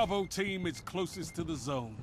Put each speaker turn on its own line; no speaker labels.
Bravo team is closest to the zone.